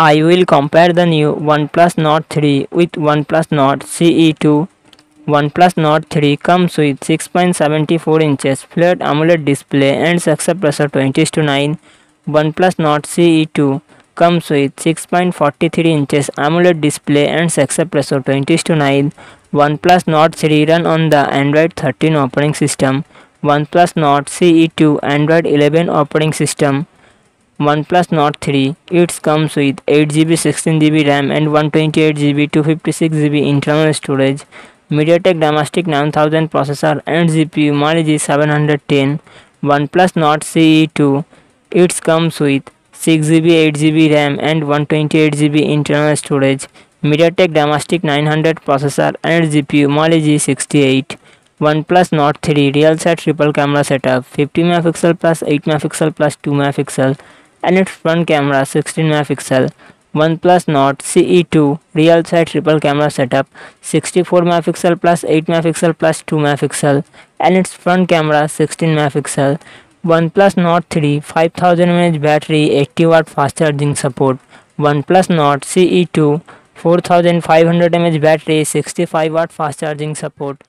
I will compare the new OnePlus Nord 3 with OnePlus Nord CE2. OnePlus Nord 3 comes with 6.74 inches flat AMOLED display and success pressure 20 to 9. OnePlus Nord CE2 comes with 6.43 inches AMOLED display and success pressure 20 to 9. OnePlus Nord 3 run on the Android 13 operating system. OnePlus Nord CE2 Android 11 operating system. OnePlus Nord 3 it comes with 8GB 16GB RAM and 128GB 256GB internal storage MediaTek Dimensity 9000 processor and GPU Mali G710 OnePlus Nord CE2 it comes with 6GB 8GB RAM and 128GB internal storage MediaTek Dimensity 900 processor and GPU Mali G68 OnePlus Nord 3 real set triple camera setup 50 megapixel plus 8 megapixel plus 2 megapixel and its front camera 16 megapixel. OnePlus Nord CE2 real side triple camera setup 64 megapixel plus 8 megapixel plus 2 megapixel and its front camera 16 megapixel. OnePlus Nord 3 5000 mAh battery 80 watt fast charging support. OnePlus Nord CE2 4500 mAh battery 65 watt fast charging support.